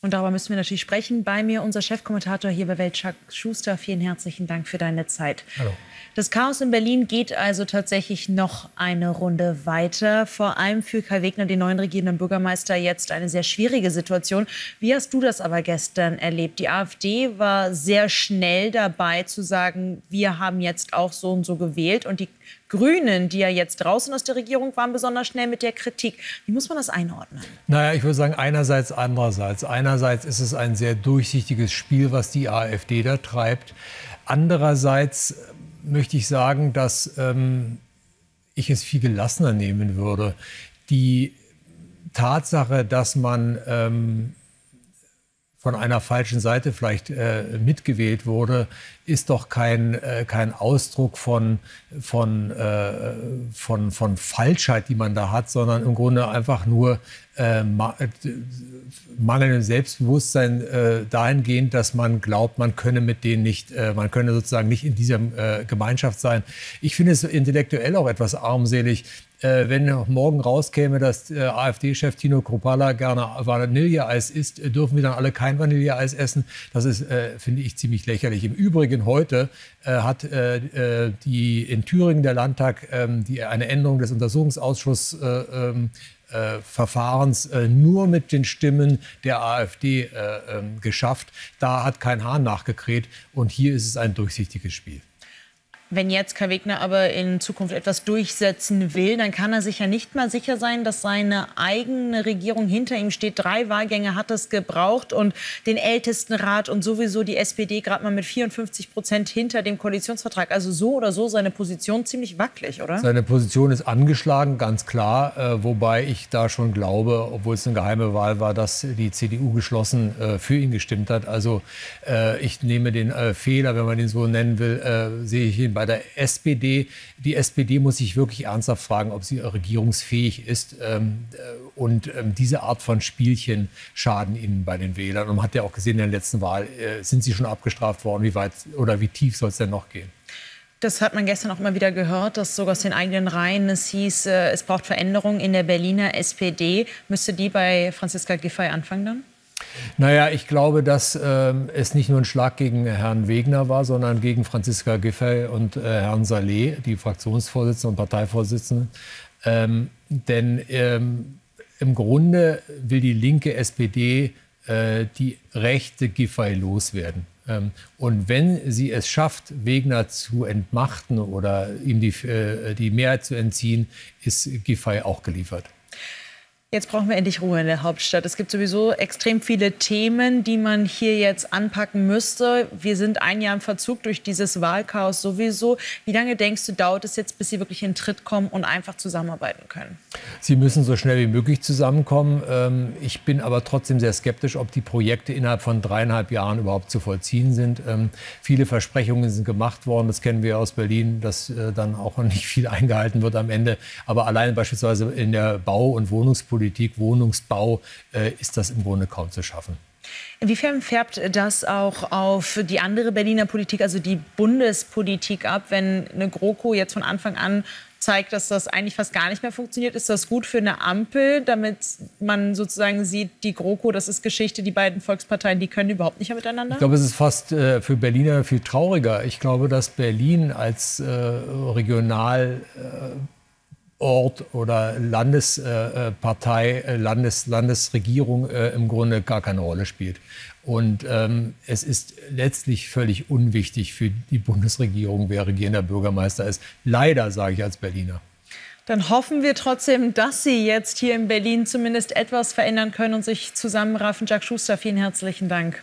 Und darüber müssen wir natürlich sprechen. Bei mir unser Chefkommentator hier bei Welt, Chuck Schuster. Vielen herzlichen Dank für deine Zeit. Hallo. Das Chaos in Berlin geht also tatsächlich noch eine Runde weiter. Vor allem für Kai Wegner, den neuen regierenden Bürgermeister, jetzt eine sehr schwierige Situation. Wie hast du das aber gestern erlebt? Die AfD war sehr schnell dabei zu sagen, wir haben jetzt auch so und so gewählt. Und die Grünen, die ja jetzt draußen aus der Regierung waren, besonders schnell mit der Kritik. Wie muss man das einordnen? Naja, ich würde sagen, einerseits, andererseits. Einerseits ist es ein sehr durchsichtiges Spiel, was die AfD da treibt. Andererseits möchte ich sagen, dass ähm, ich es viel gelassener nehmen würde. Die Tatsache, dass man ähm, von einer falschen Seite vielleicht äh, mitgewählt wurde, ist doch kein, äh, kein Ausdruck von, von, äh, von, von Falschheit, die man da hat, sondern im Grunde einfach nur äh, ma mangelndem Selbstbewusstsein äh, dahingehend, dass man glaubt, man könne mit denen nicht, äh, man könne sozusagen nicht in dieser äh, Gemeinschaft sein. Ich finde es intellektuell auch etwas armselig, äh, wenn morgen rauskäme, dass äh, AfD-Chef Tino Kropala gerne Vanilleeis isst, äh, dürfen wir dann alle kein Vanilleeis essen. Das ist, äh, finde ich, ziemlich lächerlich. Im Übrigen heute äh, hat äh, die in Thüringen der Landtag ähm, die, eine Änderung des Untersuchungsausschusses ähm, Verfahrens nur mit den Stimmen der AfD ähm, geschafft. Da hat kein Hahn nachgekräht und hier ist es ein durchsichtiges Spiel. Wenn jetzt Kai Wegner aber in Zukunft etwas durchsetzen will, dann kann er sich ja nicht mal sicher sein, dass seine eigene Regierung hinter ihm steht. Drei Wahlgänge hat es gebraucht und den Ältestenrat und sowieso die SPD gerade mal mit 54 Prozent hinter dem Koalitionsvertrag. Also so oder so seine Position ziemlich wackelig, oder? Seine Position ist angeschlagen, ganz klar. Äh, wobei ich da schon glaube, obwohl es eine geheime Wahl war, dass die CDU geschlossen äh, für ihn gestimmt hat. Also äh, ich nehme den äh, Fehler, wenn man den so nennen will, äh, sehe ich ihn bei der SPD. Die SPD muss sich wirklich ernsthaft fragen, ob sie regierungsfähig ist. Ähm, äh, und ähm, diese Art von Spielchen schaden ihnen bei den Wählern. Und man hat ja auch gesehen in der letzten Wahl, äh, sind sie schon abgestraft worden, wie weit oder wie tief soll es denn noch gehen? Das hat man gestern auch immer wieder gehört, dass sogar aus den eigenen Reihen es hieß, äh, es braucht Veränderungen in der Berliner SPD. Müsste die bei Franziska Giffey anfangen dann? Naja, ich glaube, dass ähm, es nicht nur ein Schlag gegen Herrn Wegner war, sondern gegen Franziska Giffey und äh, Herrn Saleh, die Fraktionsvorsitzenden und Parteivorsitzenden. Ähm, denn ähm, im Grunde will die linke SPD äh, die rechte Giffey loswerden. Ähm, und wenn sie es schafft, Wegner zu entmachten oder ihm die, äh, die Mehrheit zu entziehen, ist Giffey auch geliefert. Jetzt brauchen wir endlich Ruhe in der Hauptstadt. Es gibt sowieso extrem viele Themen, die man hier jetzt anpacken müsste. Wir sind ein Jahr im Verzug durch dieses Wahlchaos sowieso. Wie lange denkst du, dauert es jetzt, bis Sie wirklich in Tritt kommen und einfach zusammenarbeiten können? Sie müssen so schnell wie möglich zusammenkommen. Ähm, ich bin aber trotzdem sehr skeptisch, ob die Projekte innerhalb von dreieinhalb Jahren überhaupt zu vollziehen sind. Ähm, viele Versprechungen sind gemacht worden. Das kennen wir aus Berlin, dass äh, dann auch nicht viel eingehalten wird am Ende. Aber allein beispielsweise in der Bau- und Wohnungspolitik Politik, Wohnungsbau, äh, ist das im Grunde kaum zu schaffen. Inwiefern färbt das auch auf die andere Berliner Politik, also die Bundespolitik ab, wenn eine GroKo jetzt von Anfang an zeigt, dass das eigentlich fast gar nicht mehr funktioniert? Ist das gut für eine Ampel, damit man sozusagen sieht, die GroKo, das ist Geschichte, die beiden Volksparteien, die können überhaupt nicht mehr miteinander? Ich glaube, es ist fast äh, für Berliner viel trauriger. Ich glaube, dass Berlin als äh, regional äh, Ort oder Landespartei, äh, Landes, Landesregierung äh, im Grunde gar keine Rolle spielt. Und ähm, es ist letztlich völlig unwichtig für die Bundesregierung, wer regierender Bürgermeister ist. Leider, sage ich als Berliner. Dann hoffen wir trotzdem, dass Sie jetzt hier in Berlin zumindest etwas verändern können und sich zusammenraffen. Jack Schuster, vielen herzlichen Dank.